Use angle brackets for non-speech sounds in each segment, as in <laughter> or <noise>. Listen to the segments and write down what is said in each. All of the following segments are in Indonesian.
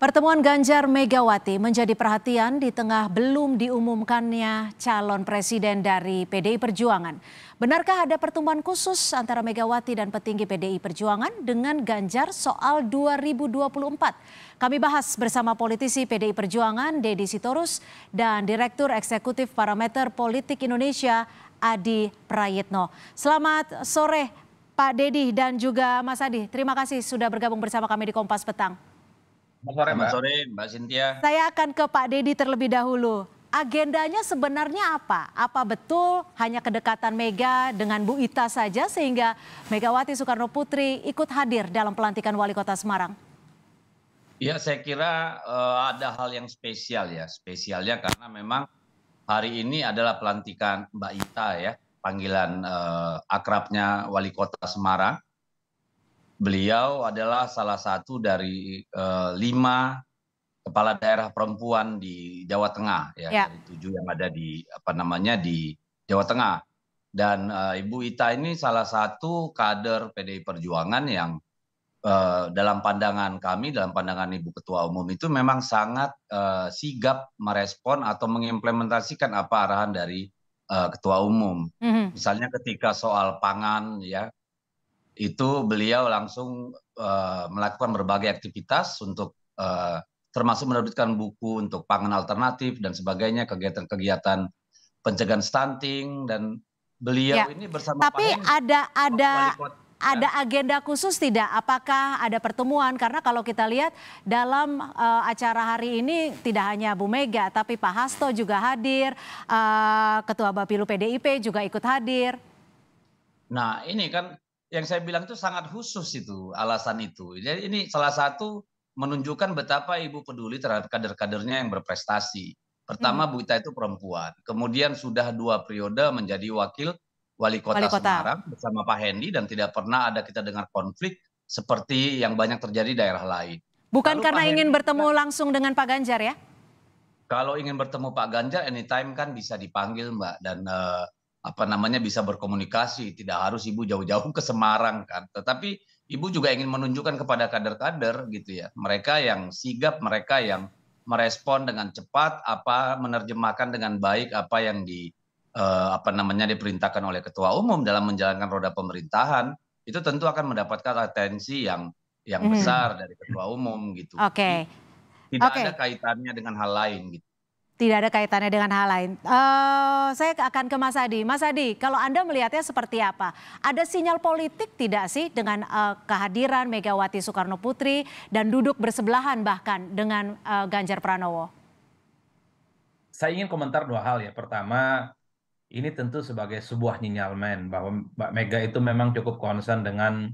Pertemuan Ganjar Megawati menjadi perhatian di tengah belum diumumkannya calon presiden dari PDI Perjuangan. Benarkah ada pertemuan khusus antara Megawati dan petinggi PDI Perjuangan dengan Ganjar soal 2024? Kami bahas bersama politisi PDI Perjuangan Dedi Sitorus dan Direktur Eksekutif Parameter Politik Indonesia Adi Prayitno. Selamat sore Pak Dedi dan juga Mas Adi. Terima kasih sudah bergabung bersama kami di Kompas Petang. Selamat sore, Mbak. sore, Mbak Cynthia. Saya akan ke Pak Dedi terlebih dahulu. Agendanya sebenarnya apa? Apa betul hanya kedekatan Mega dengan Bu Ita saja sehingga Megawati Soekarno Putri ikut hadir dalam pelantikan Wali Kota Semarang? Ya, saya kira uh, ada hal yang spesial ya. Spesialnya karena memang hari ini adalah pelantikan Mbak Ita ya, panggilan uh, akrabnya Wali Kota Semarang beliau adalah salah satu dari uh, lima kepala daerah perempuan di Jawa Tengah ya, ya. dari tujuh yang ada di apa namanya di Jawa Tengah dan uh, Ibu Ita ini salah satu kader PDI Perjuangan yang uh, dalam pandangan kami dalam pandangan Ibu Ketua Umum itu memang sangat uh, sigap merespon atau mengimplementasikan apa arahan dari uh, Ketua Umum. Mm -hmm. Misalnya ketika soal pangan ya itu beliau langsung uh, melakukan berbagai aktivitas untuk uh, termasuk menerbitkan buku untuk pangan alternatif dan sebagainya kegiatan-kegiatan pencegahan stunting dan beliau ya. ini bersama Tapi Pak ada ada ada agenda khusus tidak? Apakah ada pertemuan? Karena kalau kita lihat dalam uh, acara hari ini tidak hanya Bu Mega, tapi Pak Hasto juga hadir, uh, Ketua Bapilu PDIP juga ikut hadir. Nah ini kan yang saya bilang itu sangat khusus itu alasan itu. Jadi ini salah satu menunjukkan betapa ibu peduli terhadap kader-kadernya yang berprestasi. Pertama hmm. Bu Ita itu perempuan, kemudian sudah dua periode menjadi wakil wali kota, wali kota Semarang bersama Pak Hendi dan tidak pernah ada kita dengar konflik seperti yang banyak terjadi di daerah lain. Bukan Lalu karena Pak ingin Hendi, bertemu langsung dengan Pak Ganjar ya? Kalau ingin bertemu Pak Ganjar anytime kan bisa dipanggil Mbak dan uh, apa namanya bisa berkomunikasi, tidak harus ibu jauh-jauh ke Semarang kan. Tetapi ibu juga ingin menunjukkan kepada kader-kader gitu ya, mereka yang sigap, mereka yang merespon dengan cepat, apa menerjemahkan dengan baik apa yang di uh, apa namanya diperintahkan oleh ketua umum dalam menjalankan roda pemerintahan, itu tentu akan mendapatkan atensi yang yang hmm. besar dari ketua umum gitu. Oke. Okay. Tidak okay. ada kaitannya dengan hal lain gitu tidak ada kaitannya dengan hal lain. Uh, saya akan ke Mas Adi. Mas Adi, kalau Anda melihatnya seperti apa? Ada sinyal politik tidak sih dengan uh, kehadiran Megawati Soekarno Putri dan duduk bersebelahan bahkan dengan uh, Ganjar Pranowo? Saya ingin komentar dua hal ya. Pertama, ini tentu sebagai sebuah nyinyaman bahwa Mbak Mega itu memang cukup concern dengan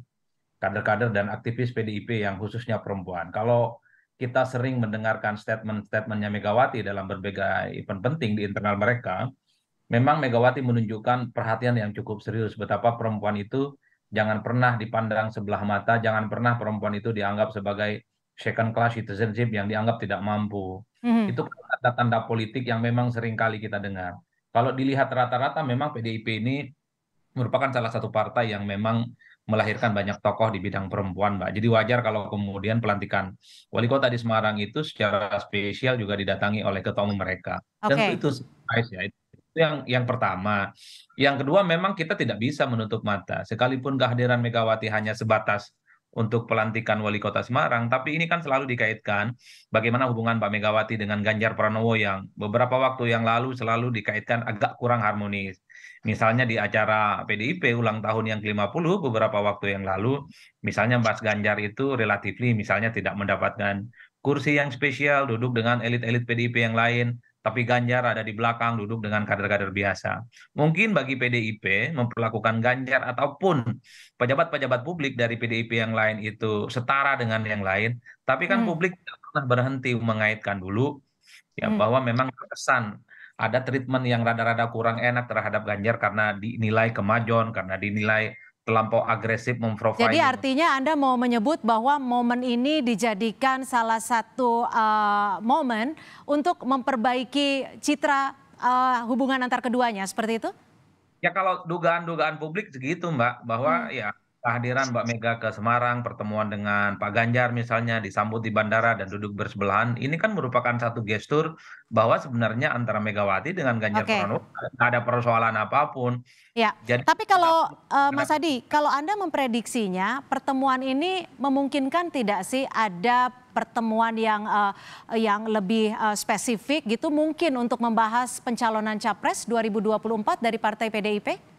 kader-kader dan aktivis PDIP yang khususnya perempuan. Kalau kita sering mendengarkan statement-statementnya Megawati dalam berbagai event penting di internal mereka, memang Megawati menunjukkan perhatian yang cukup serius betapa perempuan itu jangan pernah dipandang sebelah mata, jangan pernah perempuan itu dianggap sebagai second class citizenship yang dianggap tidak mampu. Mm-hmm. Itu tanda-tanda politik yang memang sering kali kita dengar. Kalau dilihat rata-rata memang PDIP ini merupakan salah satu partai yang memang melahirkan banyak tokoh di bidang perempuan, Mbak. Jadi wajar kalau kemudian pelantikan wali kota di Semarang itu secara spesial juga didatangi oleh ketua umum mereka. Okay. Dan itu surprise ya. Itu yang yang pertama. Yang kedua memang kita tidak bisa menutup mata. Sekalipun kehadiran Megawati hanya sebatas untuk pelantikan wali kota Semarang, tapi ini kan selalu dikaitkan bagaimana hubungan Pak Megawati dengan Ganjar Pranowo yang beberapa waktu yang lalu selalu dikaitkan agak kurang harmonis. Misalnya di acara PDIP ulang tahun yang ke-50 beberapa waktu yang lalu, misalnya Mas Ganjar itu relatifly misalnya tidak mendapatkan kursi yang spesial, duduk dengan elit-elit PDIP yang lain, tapi Ganjar ada di belakang duduk dengan kader-kader biasa. Mungkin bagi PDIP memperlakukan Ganjar ataupun pejabat-pejabat publik dari PDIP yang lain itu setara dengan yang lain, tapi kan hmm. publik tidak pernah berhenti mengaitkan dulu ya hmm. bahwa memang terkesan ada treatment yang rada-rada kurang enak terhadap Ganjar karena dinilai kemajon, karena dinilai terlampau agresif memprofiling. Jadi artinya Anda mau menyebut bahwa momen ini dijadikan salah satu uh, momen untuk memperbaiki citra uh, hubungan antar keduanya, seperti itu? Ya kalau dugaan-dugaan publik segitu Mbak, bahwa hmm. ya kehadiran Mbak Mega ke Semarang, pertemuan dengan Pak Ganjar misalnya disambut di bandara dan duduk bersebelahan, ini kan merupakan satu gestur bahwa sebenarnya antara Megawati dengan Ganjar Oke. Pranowo nggak ada persoalan apa pun. Ya, Jadi tapi kalau eh, Mas Adi, kalau Anda memprediksinya pertemuan ini memungkinkan tidak sih ada pertemuan yang eh, yang lebih eh, spesifik gitu mungkin untuk membahas pencalonan capres 2024 dari Partai PDIP?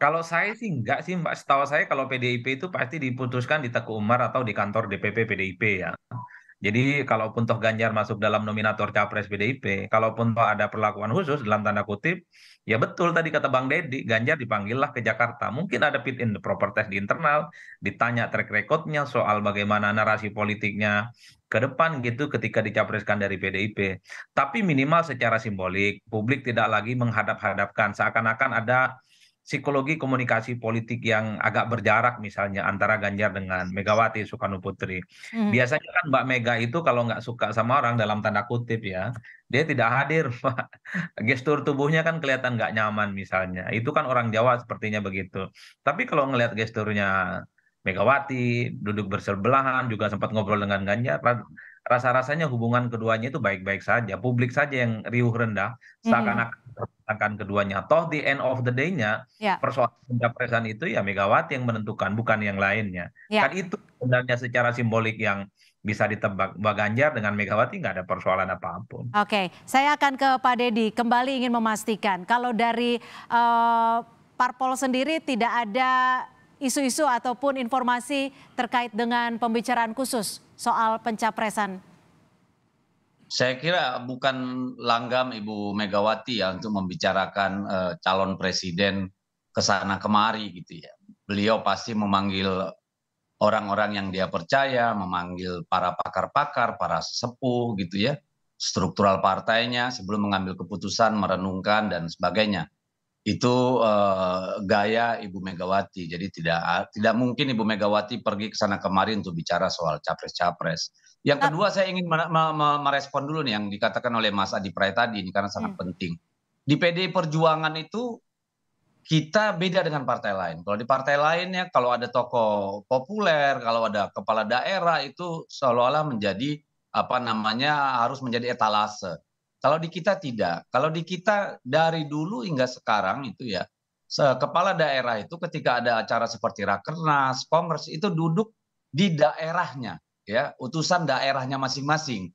Kalau saya sih enggak sih Mbak, setahu saya kalau PDIP itu pasti diputuskan di Teguh Umar atau di kantor DPP PDIP ya. Jadi kalaupun toh Ganjar masuk dalam nominator capres PDIP, kalaupun toh ada perlakuan khusus dalam tanda kutip, ya betul tadi kata Bang Deddy, Ganjar dipanggillah ke Jakarta. Mungkin ada fit in the proper test di internal, ditanya track recordnya soal bagaimana narasi politiknya ke depan gitu ketika dicapreskan dari PDIP. Tapi minimal secara simbolik, publik tidak lagi menghadap-hadapkan seakan-akan ada psikologi komunikasi politik yang agak berjarak misalnya antara Ganjar dengan Megawati Soekarno Putri. Hmm. Biasanya kan Mbak Mega itu kalau nggak suka sama orang dalam tanda kutip ya, dia tidak hadir, <laughs> Pak. Gestur tubuhnya kan kelihatan nggak nyaman misalnya. Itu kan orang Jawa sepertinya begitu. Tapi kalau ngelihat gesturnya Megawati, duduk bersebelahan, juga sempat ngobrol dengan Ganjar, ra- rasa-rasanya hubungan keduanya itu baik-baik saja. Publik saja yang riuh rendah, seakan-akan akan keduanya. Toh di end of the day-nya, Ya. persoalan pencapresan itu ya Megawati yang menentukan, bukan yang lainnya. Ya. Kan itu sebenarnya secara simbolik yang bisa ditebak. Mbak Ganjar dengan Megawati nggak ada persoalan apa pun. Oke, saya akan ke Pak Dedi. Kembali ingin memastikan kalau dari eh, parpol sendiri tidak ada isu-isu ataupun informasi terkait dengan pembicaraan khusus soal pencapresan. Saya kira bukan langgam Ibu Megawati ya untuk membicarakan eh, calon presiden ke sana kemari gitu ya. Beliau pasti memanggil orang-orang yang dia percaya, memanggil para pakar-pakar, para sepuh gitu ya, struktural partainya sebelum mengambil keputusan, merenungkan dan sebagainya. Itu eh, gaya Ibu Megawati. Jadi tidak tidak mungkin Ibu Megawati pergi ke sana kemari untuk bicara soal capres-capres. Yang kedua saya ingin mere- me- me- merespon dulu nih yang dikatakan oleh Mas Adi Pray tadi ini karena sangat penting. Di PDI Perjuangan itu kita beda dengan partai lain. Kalau di partai lainnya kalau ada tokoh populer, kalau ada kepala daerah itu seolah-olah menjadi apa namanya harus menjadi etalase. Kalau di kita tidak. Kalau di kita dari dulu hingga sekarang itu ya kepala daerah itu ketika ada acara seperti rakernas, kongres itu duduk di daerahnya ya, utusan daerahnya masing-masing.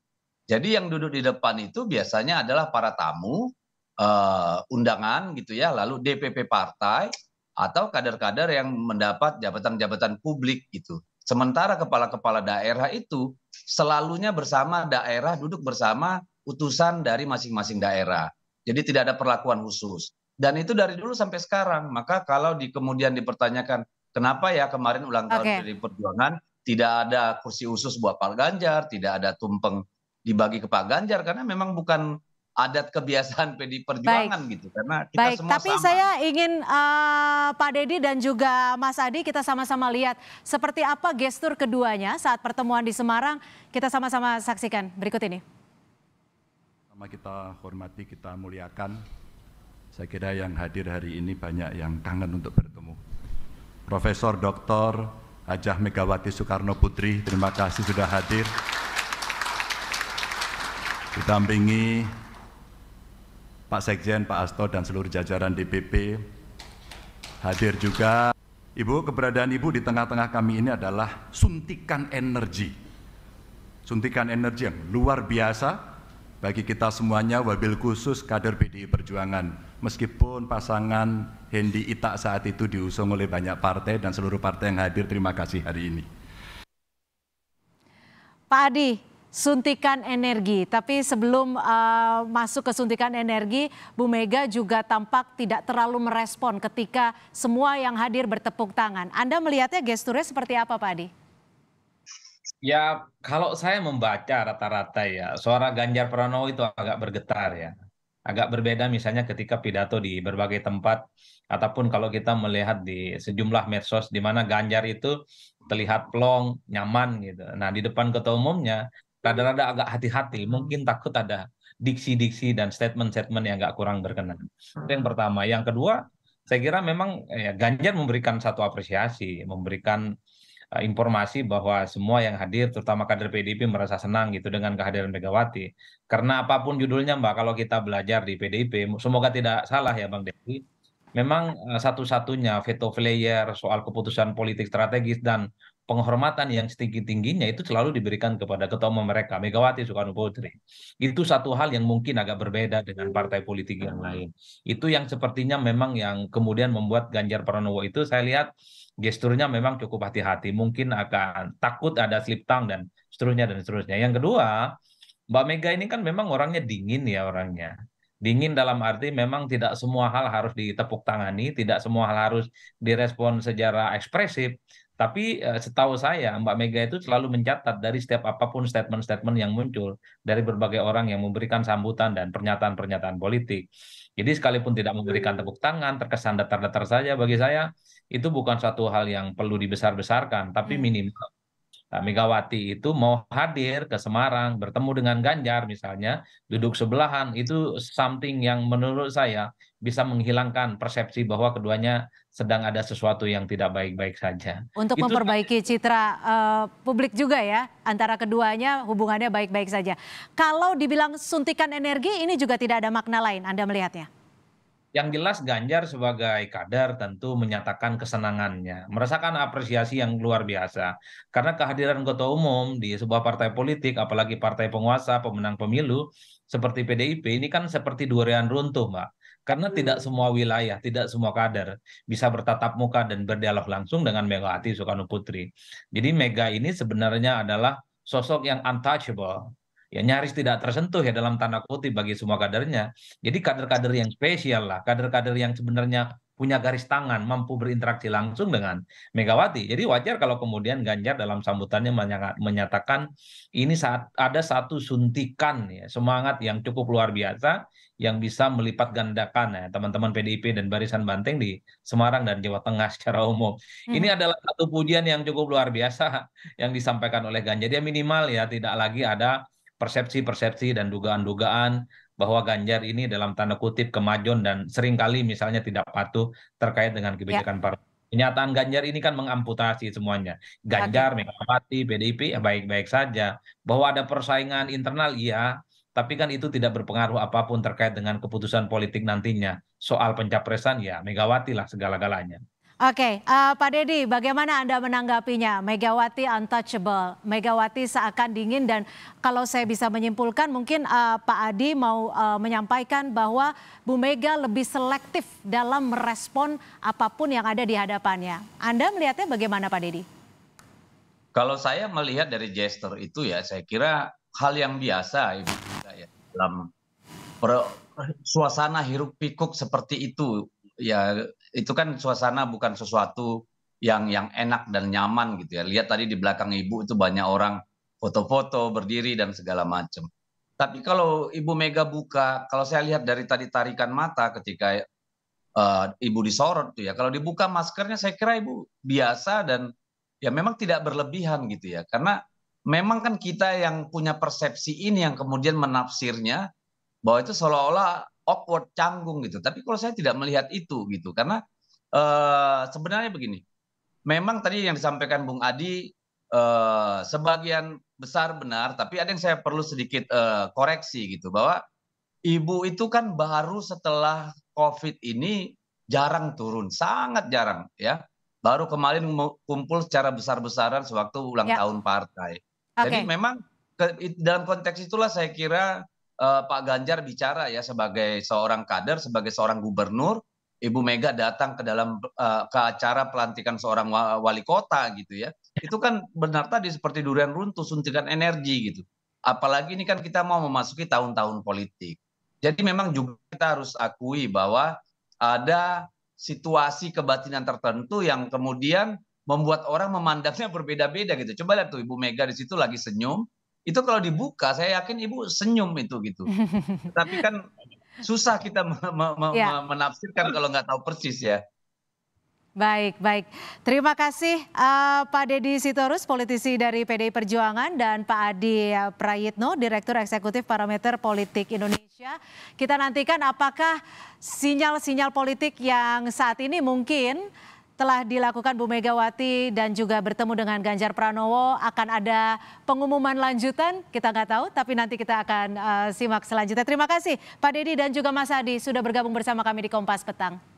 Jadi yang duduk di depan itu biasanya adalah para tamu eh, undangan gitu ya, lalu DPP partai atau kader-kader yang mendapat jabatan-jabatan publik gitu. Sementara kepala-kepala daerah itu selalunya bersama daerah duduk bersama utusan dari masing-masing daerah. Jadi tidak ada perlakuan khusus. Dan itu dari dulu sampai sekarang. Maka kalau di kemudian dipertanyakan kenapa ya kemarin ulang tahun Oke. PDI Perjuangan tidak ada kursi khusus buat Pak Ganjar, tidak ada tumpeng dibagi ke Pak Ganjar karena memang bukan adat kebiasaan PDI Perjuangan gitu. Karena kita Baik, semua tapi sama. saya ingin eh, Pak Dedi dan juga Mas Adi kita sama-sama lihat seperti apa gestur keduanya saat pertemuan di Semarang. Kita sama-sama saksikan berikut ini. Sama kita hormati, kita muliakan. Saya kira yang hadir hari ini banyak yang kangen untuk bertemu. Profesor Dr. Hajah Megawati Soekarno Putri, terima kasih sudah hadir. Didampingi Pak Sekjen, Pak Asto, dan seluruh jajaran DPP. Hadir juga Ibu, keberadaan Ibu di tengah-tengah kami ini adalah suntikan energi suntikan energi yang luar biasa bagi kita semuanya, wabil khusus kader PDI Perjuangan. Meskipun pasangan Hendi Ita saat itu diusung oleh banyak partai dan seluruh partai yang hadir, terima kasih hari ini. Pak Adi, suntikan energi. Tapi sebelum eh, masuk ke suntikan energi, Bu Mega juga tampak tidak terlalu merespon ketika semua yang hadir bertepuk tangan. Anda melihatnya gesturnya seperti apa Pak Adi? Ya, kalau saya membaca rata-rata ya, suara Ganjar Pranowo itu agak bergetar ya. Agak berbeda misalnya ketika pidato di berbagai tempat, ataupun kalau kita melihat di sejumlah medsos di mana Ganjar itu terlihat plong, nyaman gitu. Nah, di depan ketua umumnya, rada-rada agak hati-hati, mungkin takut ada diksi-diksi dan statement-statement yang agak kurang berkenan. Itu yang pertama. Yang kedua, saya kira memang ya, Ganjar memberikan satu apresiasi, memberikan informasi bahwa semua yang hadir, terutama kader PDIP merasa senang gitu dengan kehadiran Megawati. Karena apa pun judulnya Mbak, kalau kita belajar di PDIP, semoga tidak salah ya Bang Dewi, memang uh, satu-satunya veto player soal keputusan politik strategis dan penghormatan yang setinggi-tingginya itu selalu diberikan kepada ketua umum mereka, Megawati Soekarno Putri. Itu satu hal yang mungkin agak berbeda dengan partai politik yang lain. Itu yang sepertinya memang yang kemudian membuat Ganjar Pranowo itu saya lihat gesturnya memang cukup hati-hati. Mungkin akan takut ada slip tang dan seterusnya dan seterusnya. Yang kedua, Mbak Mega ini kan memang orangnya dingin ya orangnya. Dingin dalam arti memang tidak semua hal harus ditepuk tangani, tidak semua hal harus direspon secara ekspresif, tapi uh, setahu saya Mbak Mega itu selalu mencatat dari setiap apa pun statement-statement yang muncul dari berbagai orang yang memberikan sambutan dan pernyataan-pernyataan politik. Jadi sekalipun tidak memberikan tepuk tangan, terkesan datar-datar saja bagi saya itu bukan suatu hal yang perlu dibesar-besarkan, tapi hmm. minimal Megawati itu mau hadir ke Semarang, bertemu dengan Ganjar misalnya, duduk sebelahan, itu something yang menurut saya bisa menghilangkan persepsi bahwa keduanya sedang ada sesuatu yang tidak baik-baik saja. Untuk itu, memperbaiki citra uh, publik juga ya, antara keduanya hubungannya baik-baik saja. Kalau dibilang suntikan energi, ini juga tidak ada makna lain, Anda melihatnya? Yang jelas Ganjar sebagai kader tentu menyatakan kesenangannya, merasakan apresiasi yang luar biasa. Karena kehadiran ketua umum di sebuah partai politik, apalagi partai penguasa, pemenang pemilu, seperti PDIP, ini kan seperti durian runtuh, Mbak. Karena tidak semua wilayah, tidak semua kader bisa bertatap muka dan berdialog langsung dengan Megawati Soekarno Putri. Jadi Mega ini sebenarnya adalah sosok yang untouchable ya nyaris tidak tersentuh ya dalam tanda kutip bagi semua kadernya. Jadi kader-kader yang spesial lah, kader-kader yang sebenarnya punya garis tangan, mampu berinteraksi langsung dengan Megawati. Jadi wajar kalau kemudian Ganjar dalam sambutannya menyatakan ini saat ada satu suntikan ya, semangat yang cukup luar biasa yang bisa melipat gandakan ya teman-teman PDIP dan Barisan Banteng di Semarang dan Jawa Tengah <laughs> secara umum. Hmm. Ini adalah satu pujian yang cukup luar biasa <laughs> yang disampaikan oleh Ganjar. Dia minimal ya tidak lagi ada persepsi-persepsi dan dugaan-dugaan bahwa Ganjar ini dalam tanda kutip kemajuan dan sering kali misalnya tidak patuh terkait dengan kebijakan ya. partai. Kenyataan Ganjar ini kan mengamputasi semuanya. Ganjar, Megawati, PDIP ya baik-baik saja. Bahwa ada persaingan internal iya, tapi kan itu tidak berpengaruh apa pun terkait dengan keputusan politik nantinya. Soal pencapresan ya Megawati lah segala-galanya. Oke, uh, Pak Dedi, bagaimana Anda menanggapinya? Megawati untouchable, Megawati seakan dingin dan kalau saya bisa menyimpulkan mungkin uh, Pak Adi mau uh, menyampaikan bahwa Bu Mega lebih selektif dalam merespon apa pun yang ada di hadapannya. Anda melihatnya bagaimana Pak Dedi? Kalau saya melihat dari gesture itu ya, saya kira hal yang biasa Ibu ya, dalam suasana hiruk pikuk seperti itu ya itu kan suasana bukan sesuatu yang yang enak dan nyaman gitu ya. Lihat tadi di belakang ibu itu banyak orang foto-foto berdiri dan segala macam. Tapi kalau Ibu Mega buka, kalau saya lihat dari tadi tarikan mata ketika uh, Ibu disorot tuh ya, kalau dibuka maskernya saya kira Ibu biasa dan ya memang tidak berlebihan gitu ya. Karena memang kan kita yang punya persepsi ini yang kemudian menafsirnya bahwa itu seolah-olah awkward, canggung gitu. Tapi kalau saya tidak melihat itu gitu, karena uh, sebenarnya begini, memang tadi yang disampaikan Bung Adi uh, sebagian besar benar, tapi ada yang saya perlu sedikit uh, koreksi gitu bahwa ibu itu kan baru setelah COVID ini jarang turun, sangat jarang ya. Baru kemarin kumpul secara besar-besaran sewaktu ulang ya. tahun partai. Okay. Jadi memang ke, dalam konteks itulah saya kira Pak Ganjar bicara ya sebagai seorang kader, sebagai seorang gubernur, Ibu Mega datang ke dalam uh, ke acara pelantikan seorang wali kota gitu ya. Itu kan benar tadi seperti durian runtuh suntikan energi gitu. Apalagi ini kan kita mau memasuki tahun-tahun politik. Jadi memang juga kita harus akui bahwa ada situasi kebatinan tertentu yang kemudian membuat orang memandangnya berbeda-beda gitu. Coba lihat tuh Ibu Mega di situ lagi senyum, itu kalau dibuka saya yakin ibu senyum itu gitu tapi kan susah kita me me me ya. menafsirkan kalau nggak tahu persis ya Baik, baik. Terima kasih uh, Pak Dedi Sitorus, politisi dari PDI Perjuangan, dan Pak Adi Prayitno, Direktur Eksekutif Parameter Politik Indonesia. Kita nantikan apakah sinyal-sinyal politik yang saat ini mungkin telah dilakukan Bu Megawati dan juga bertemu dengan Ganjar Pranowo akan ada pengumuman lanjutan kita nggak tahu tapi nanti kita akan uh, simak selanjutnya terima kasih Pak Dedi dan juga Mas Adi sudah bergabung bersama kami di Kompas Petang.